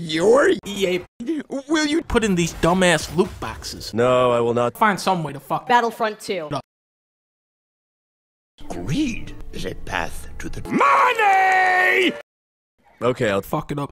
Your EA, will you put in these dumbass loot boxes. No, I will not. Find some way to fuck. Battlefront 2. greed is a path to the money? Okay, I'll Fuck it up.